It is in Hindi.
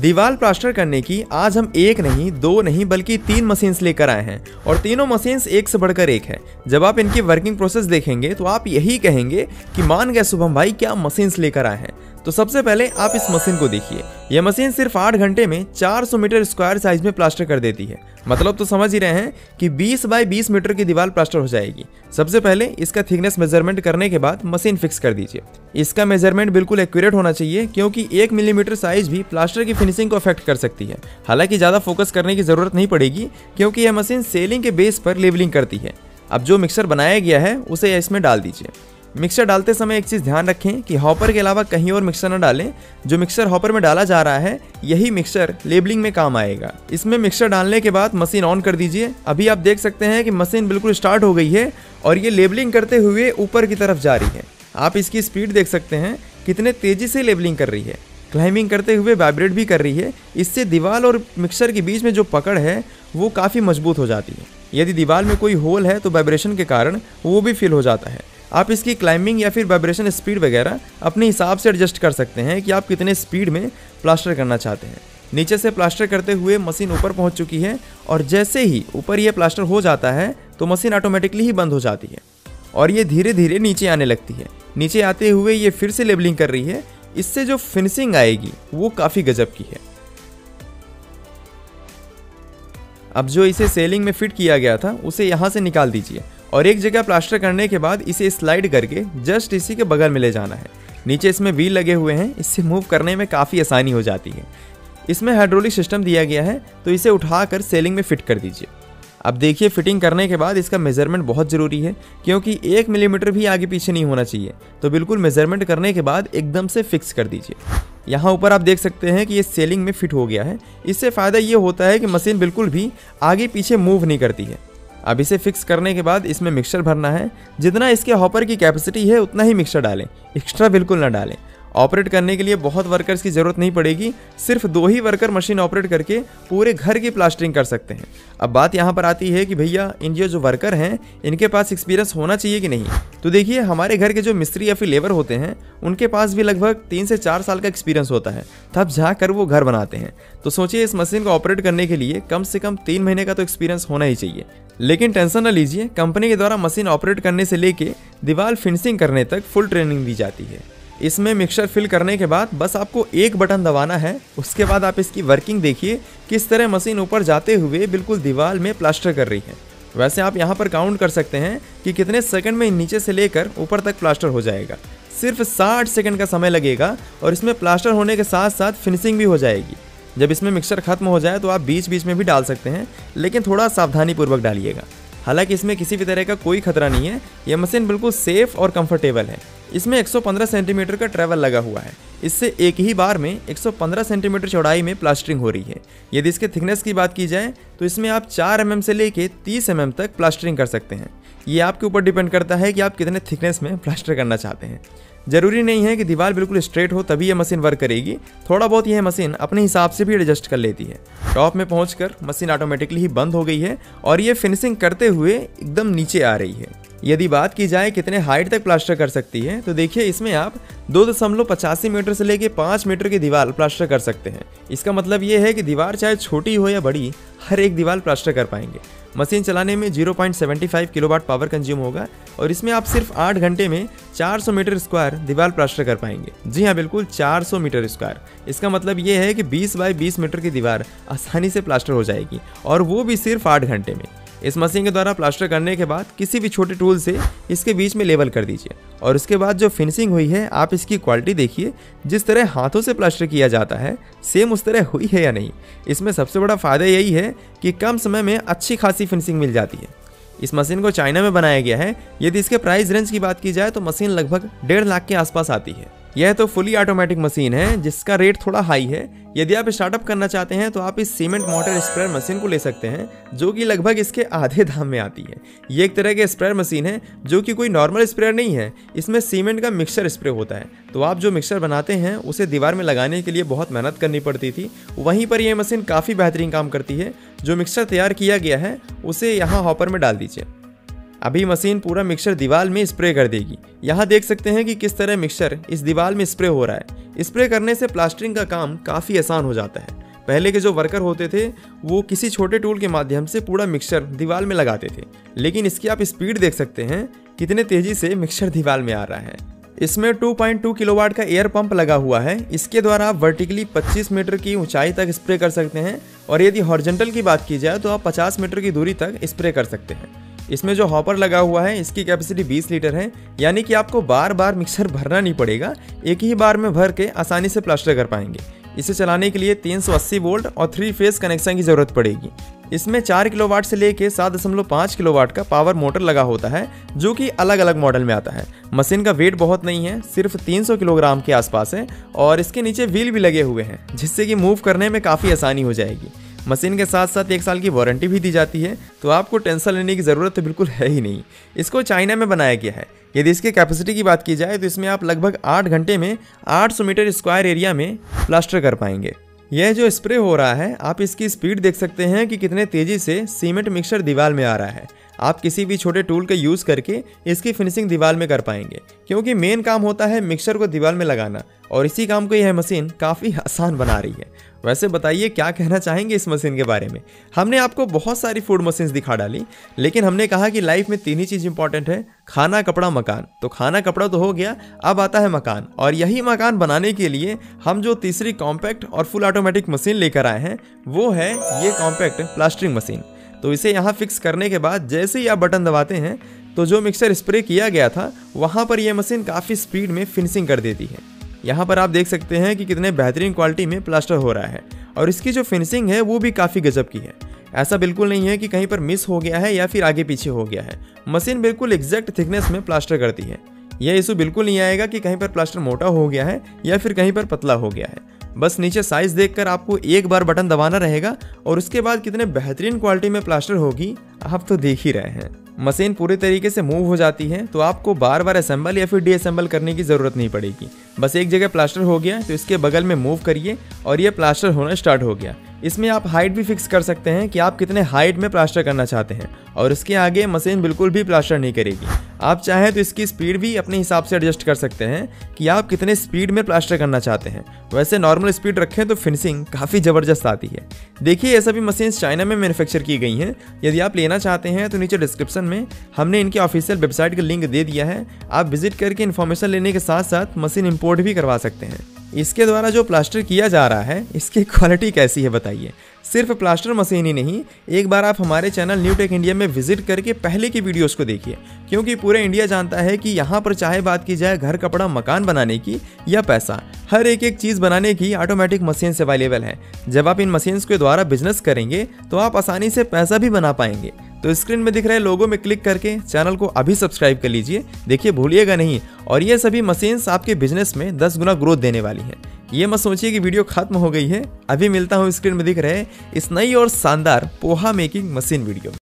दीवार प्लास्टर करने की आज हम एक नहीं, दो नहीं, बल्कि तीन मशीन्स लेकर आए हैं। और तीनों मशीन्स एक से बढ़कर एक है। जब आप इनकी वर्किंग प्रोसेस देखेंगे तो आप यही कहेंगे कि मान गए शुभम भाई, क्या मशीन्स लेकर आए हैं? तो सबसे पहले आप इस मशीन को देखिए। यह मशीन सिर्फ़ आठ घंटे में 400 मीटर स्क्वायर साइज़ में प्लास्टर कर देती है। मतलब तो समझ ही रहे हैं कि 20 बाय 20 मीटर की दीवार प्लास्टर हो जाएगी। सबसे पहले इसका थिकनेस मेज़रमेंट करने के बाद मशीन फिक्स कर दीजिए। इसका मेज़रमेंट बिल्कुल एक्यूरेट होना चाहिए, क्योंकि एक मिलीमीटर साइज़ भी प्लास्टर की फिनिशिंग को अफेक्ट कर सकती है। हालाँकि ज़्यादा फोकस करने की ज़रूरत नहीं पड़ेगी, क्योंकि यह मशीन सेलिंग के बेस पर लेवलिंग करती है। अब जो मिक्सर बनाया गया है, उसे इसमें डाल दीजिए। मिक्सर डालते समय एक चीज़ ध्यान रखें कि हॉपर के अलावा कहीं और मिक्सर न डालें। जो मिक्सर हॉपर में डाला जा रहा है, यही मिक्सर लेबलिंग में काम आएगा। इसमें मिक्सर डालने के बाद मशीन ऑन कर दीजिए। अभी आप देख सकते हैं कि मशीन बिल्कुल स्टार्ट हो गई है और ये लेबलिंग करते हुए ऊपर की तरफ़ जा रही है। आप इसकी स्पीड देख सकते हैं, कितने तेज़ी से लेबलिंग कर रही है। क्लाइंबिंग करते हुए वाइब्रेट भी कर रही है। इससे दीवार और मिक्सर के बीच में जो पकड़ है, वो काफ़ी मज़बूत हो जाती है। यदि दीवार में कोई होल है तो वाइब्रेशन के कारण वो भी फील हो जाता है। आप इसकी क्लाइंबिंग या फिर वाइब्रेशन स्पीड वगैरह अपने हिसाब से एडजस्ट कर सकते हैं कि आप कितने स्पीड में प्लास्टर करना चाहते हैं। नीचे से प्लास्टर करते हुए मशीन ऊपर पहुँच चुकी है और जैसे ही ऊपर ये प्लास्टर हो जाता है तो मशीन ऑटोमेटिकली ही बंद हो जाती है और ये धीरे धीरे नीचे आने लगती है। नीचे आते हुए ये फिर से लेबलिंग कर रही है। इससे जो फिनिशिंग आएगी, वो काफ़ी गजब की है। अब जो इसे सेलिंग में फिट किया गया था, उसे यहाँ से निकाल दीजिए। और एक जगह प्लास्टर करने के बाद इसे स्लाइड करके जस्ट इसी के बगल में ले जाना है। नीचे इसमें व्हील लगे हुए हैं, इससे मूव करने में काफ़ी आसानी हो जाती है। इसमें हाइड्रोलिक सिस्टम दिया गया है तो इसे उठाकर सेलिंग में फिट कर दीजिए। अब देखिए, फिटिंग करने के बाद इसका मेज़रमेंट बहुत ज़रूरी है, क्योंकि एक मिलीमीटर भी आगे पीछे नहीं होना चाहिए। तो बिल्कुल मेज़रमेंट करने के बाद एकदम से फिक्स कर दीजिए। यहाँ ऊपर आप देख सकते हैं कि ये सेलिंग में फिट हो गया है। इससे फ़ायदा ये होता है कि मशीन बिल्कुल भी आगे पीछे मूव नहीं करती है। अब इसे फिक्स करने के बाद इसमें मिक्सर भरना है। जितना इसके हॉपर की कैपेसिटी है, उतना ही मिक्सर डालें। एक्स्ट्रा बिल्कुल ना डालें। ऑपरेट करने के लिए बहुत वर्कर्स की ज़रूरत नहीं पड़ेगी, सिर्फ़ दो ही वर्कर मशीन ऑपरेट करके पूरे घर की प्लास्टरिंग कर सकते हैं। अब बात यहाँ पर आती है कि भैया इन जो वर्कर हैं, इनके पास एक्सपीरियंस होना चाहिए कि नहीं? तो देखिए, हमारे घर के जो मिस्त्री या फिर लेबर होते हैं, उनके पास भी लगभग तीन से चार साल का एक्सपीरियंस होता है। तब जाकर वो घर बनाते हैं। तो सोचिए, इस मशीन को ऑपरेट करने के लिए कम से कम तीन महीने का तो एक्सपीरियंस होना ही चाहिए। लेकिन टेंशन न लीजिए कंपनी के द्वारा मशीन ऑपरेट करने से लेके दीवार फिनिशिंग करने तक फुल ट्रेनिंग दी जाती है। इसमें मिक्सर फिल करने के बाद बस आपको एक बटन दबाना है। उसके बाद आप इसकी वर्किंग देखिए, किस तरह मशीन ऊपर जाते हुए बिल्कुल दीवार में प्लास्टर कर रही है। वैसे आप यहाँ पर काउंट कर सकते हैं कि कितने सेकंड में नीचे से लेकर ऊपर तक प्लास्टर हो जाएगा। सिर्फ़ 60 सेकंड का समय लगेगा और इसमें प्लास्टर होने के साथ साथ फिनिशिंग भी हो जाएगी। जब इसमें मिक्सर खत्म हो जाए तो आप बीच बीच में भी डाल सकते हैं, लेकिन थोड़ा सावधानी पूर्वक डालिएगा। हालाँकि इसमें किसी भी तरह का कोई खतरा नहीं है। यह मशीन बिल्कुल सेफ़ और कंफर्टेबल है। इसमें 115 सेंटीमीटर का ट्रैवल लगा हुआ है। इससे एक ही बार में 115 सेंटीमीटर चौड़ाई में प्लास्टरिंग हो रही है। यदि इसके थिकनेस की बात की जाए तो इसमें आप 4 एम mm से लेके 30 एम mm तक प्लास्टरिंग कर सकते हैं। ये आपके ऊपर डिपेंड करता है कि आप कितने थिकनेस में प्लास्टर करना चाहते हैं। ज़रूरी नहीं है कि दीवार बिल्कुल स्ट्रेट हो, तभी यह मशीन वर्क करेगी। थोड़ा बहुत यह मशीन अपने हिसाब से भी एडजस्ट कर लेती है। टॉप में पहुंचकर मशीन ऑटोमेटिकली ही बंद हो गई है और ये फिनिशिंग करते हुए एकदम नीचे आ रही है। यदि बात की जाए कितने हाइट तक प्लास्टर कर सकती है तो देखिए इसमें आप दो दशमलव पचासी मीटर से लेके पाँच मीटर की दीवार प्लास्टर कर सकते हैं। इसका मतलब ये है कि दीवार चाहे छोटी हो या बड़ी, हर एक दीवार प्लास्टर कर पाएँगे। मशीन चलाने में 0.75 किलोवाट पावर कंज्यूम होगा और इसमें आप सिर्फ़ 8 घंटे में 400 मीटर स्क्वायर दीवार प्लास्टर कर पाएँगे। जी हाँ बिल्कुल 400 मीटर स्क्वायर इसका मतलब ये है कि 20 बाई 20 मीटर की दीवार आसानी से प्लास्टर हो जाएगी और वो भी सिर्फ़ 8 घंटे में। इस मशीन के द्वारा प्लास्टर करने के बाद किसी भी छोटे टूल से इसके बीच में लेवल कर दीजिए। और उसके बाद जो फिनिशिंग हुई है, आप इसकी क्वालिटी देखिए, जिस तरह हाथों से प्लास्टर किया जाता है, सेम उस तरह हुई है या नहीं। इसमें सबसे बड़ा फ़ायदा यही है कि कम समय में अच्छी खासी फिनिशिंग मिल जाती है। इस मशीन को चाइना में बनाया गया है। यदि इसके प्राइस रेंज की बात की जाए तो मशीन लगभग डेढ़ लाख के आसपास आती है। यह तो फुली ऑटोमेटिक मशीन है, जिसका रेट थोड़ा हाई है। यदि आप स्टार्टअप करना चाहते हैं तो आप इस सीमेंट मोटर स्प्रेयर मशीन को ले सकते हैं, जो कि लगभग इसके आधे दाम में आती है। ये एक तरह के स्प्रेयर मशीन है, जो कि कोई नॉर्मल स्प्रेयर नहीं है। इसमें सीमेंट का मिक्सर स्प्रे होता है। तो आप जो मिक्सर बनाते हैं, उसे दीवार में लगाने के लिए बहुत मेहनत करनी पड़ती थी। वहीं पर यह मशीन काफ़ी बेहतरीन काम करती है। जो मिक्सर तैयार किया गया है, उसे यहाँ हॉपर में डाल दीजिए। अभी मशीन पूरा मिक्सर दीवार में स्प्रे कर देगी। यहाँ देख सकते हैं कि किस तरह मिक्सर इस दीवार में स्प्रे हो रहा है। स्प्रे करने से प्लास्टरिंग का काम काफ़ी आसान हो जाता है। पहले के जो वर्कर होते थे, वो किसी छोटे टूल के माध्यम से पूरा मिक्सर दीवार में लगाते थे। लेकिन इसकी आप स्पीड देख सकते हैं, कितने तेज़ी से मिक्सर दीवार में आ रहा है। इसमें 2.2 किलोवाट का एयर पंप लगा हुआ है। इसके द्वारा आप वर्टिकली 25 मीटर की ऊंचाई तक स्प्रे कर सकते हैं। और यदि हॉर्जेंटल की बात की जाए तो आप 50 मीटर की दूरी तक स्प्रे कर सकते हैं। इसमें जो हॉपर लगा हुआ है, इसकी कैपेसिटी 20 लीटर है। यानी कि आपको बार बार मिक्सर भरना नहीं पड़ेगा। एक ही बार में भर के आसानी से प्लास्टर कर पाएँगे। इसे चलाने के लिए 380 वोल्ट और थ्री फ़ेज़ कनेक्शन की ज़रूरत पड़ेगी। इसमें चार किलोवाट से लेके सात दशमलव पाँच किलोवाट का पावर मोटर लगा होता है, जो कि अलग अलग मॉडल में आता है। मशीन का वेट बहुत नहीं है, सिर्फ़ 300 किलोग्राम के आसपास है और इसके नीचे व्हील भी लगे हुए हैं, जिससे कि मूव करने में काफ़ी आसानी हो जाएगी। मशीन के साथ साथ एक साल की वारंटी भी दी जाती है तो आपको टेंशन लेने की ज़रूरत तो बिल्कुल है ही नहीं। इसको चाइना में बनाया गया है। यदि इसकी कैपेसिटी की बात की जाए तो इसमें आप लगभग आठ घंटे में 800 मीटर स्क्वायर एरिया में प्लास्टर कर पाएँगे। यह जो स्प्रे हो रहा है, आप इसकी स्पीड देख सकते हैं कि कितने तेज़ी से सीमेंट मिक्सर दीवार में आ रहा है। आप किसी भी छोटे टूल का यूज़ करके इसकी फिनिशिंग दीवार में कर पाएँगे। क्योंकि मेन काम होता है मिक्सर को दीवार में लगाना और इसी काम को यह मशीन काफ़ी आसान बना रही है। वैसे बताइए क्या कहना चाहेंगे इस मशीन के बारे में? हमने आपको बहुत सारी फ़ूड मशीन्स दिखा डाली, लेकिन हमने कहा कि लाइफ में तीन ही चीज़ इंपॉर्टेंट है, खाना, कपड़ा, मकान। तो खाना, कपड़ा तो हो गया, अब आता है मकान। और यही मकान बनाने के लिए हम जो तीसरी कॉम्पैक्ट और फुल ऑटोमेटिक मशीन लेकर आए हैं, वो है ये कॉम्पैक्ट प्लास्टरिंग मशीन तो इसे यहाँ फिक्स करने के बाद जैसे ही आप बटन दबाते हैं तो जो मिक्सर स्प्रे किया गया था, वहाँ पर यह मशीन काफ़ी स्पीड में फिनिशिंग कर देती है। यहाँ पर आप देख सकते हैं कि कितने बेहतरीन क्वालिटी में प्लास्टर हो रहा है, और इसकी जो फिनिशिंग है, वो भी काफ़ी गजब की है। ऐसा बिल्कुल नहीं है कि कहीं पर मिस हो गया है या फिर आगे पीछे हो गया है। मशीन बिल्कुल एग्जैक्ट थिकनेस में प्लास्टर करती है। यह इशू बिल्कुल नहीं आएगा कि कहीं पर प्लास्टर मोटा हो गया है या फिर कहीं पर पतला हो गया है। बस नीचे साइज़ देखकर आपको एक बार बटन दबाना रहेगा और उसके बाद कितने बेहतरीन क्वालिटी में प्लास्टर होगी, आप तो देख ही रहे हैं। मशीन पूरी तरीके से मूव हो जाती है तो आपको बार बार असेंबल या फिर डीअसेंबल करने की ज़रूरत नहीं पड़ेगी। बस एक जगह प्लास्टर हो गया तो इसके बगल में मूव करिए और ये प्लास्टर होना स्टार्ट हो गया। इसमें आप हाइट भी फिक्स कर सकते हैं कि आप कितने हाइट में प्लास्टर करना चाहते हैं और इसके आगे मशीन बिल्कुल भी प्लास्टर नहीं करेगी। आप चाहें तो इसकी स्पीड भी अपने हिसाब से एडजस्ट कर सकते हैं कि आप कितने स्पीड में प्लास्टर करना चाहते हैं। वैसे नॉर्मल स्पीड रखें तो फिनिशिंग काफ़ी ज़बरदस्त आती है। देखिए ये सभी मशीन चाइना में मैन्युफैक्चर की गई हैं। यदि आप लेना चाहते हैं तो नीचे डिस्क्रिप्शन में हमने इनकी ऑफिशियल वेबसाइट का लिंक दे दिया है। आप विज़िट करके इन्फॉर्मेशन लेने के साथ साथ मशीन इम्पोर्ट भी करवा सकते हैं। इसके द्वारा जो प्लास्टर किया जा रहा है, इसकी क्वालिटी कैसी है बताइए। सिर्फ़ प्लास्टर मशीन ही नहीं, एक बार आप हमारे चैनल न्यू टेक इंडिया में विज़िट करके पहले की वीडियोस को देखिए, क्योंकि पूरे इंडिया जानता है कि यहाँ पर चाहे बात की जाए घर, कपड़ा, मकान बनाने की या पैसा, हर एक एक चीज़ बनाने की ऑटोमेटिक मशीन अवेलेबल है। जब आप इन मशीन्स के द्वारा बिज़नेस करेंगे तो आप आसानी से पैसा भी बना पाएँगे। तो स्क्रीन में दिख रहे लोगों में क्लिक करके चैनल को अभी सब्सक्राइब कर लीजिए। देखिए, भूलिएगा नहीं। और ये सभी मशीन्स आपके बिज़नेस में 10 गुना ग्रोथ देने वाली है। ये मत सोचिए कि वीडियो खत्म हो गई है। अभी मिलता हूँ स्क्रीन में दिख रहे इस नई और शानदार पोहा मेकिंग मशीन वीडियो